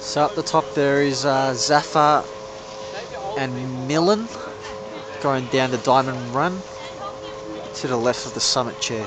So up the top there is uh, and Millen going down the Diamond Run to the left of the Summit Chair.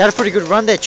had a pretty good run there.